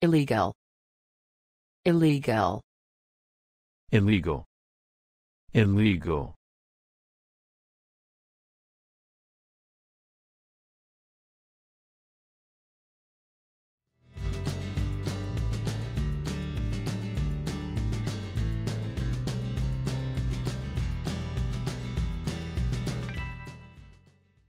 illegal. Illegal. Illegal. Illegal.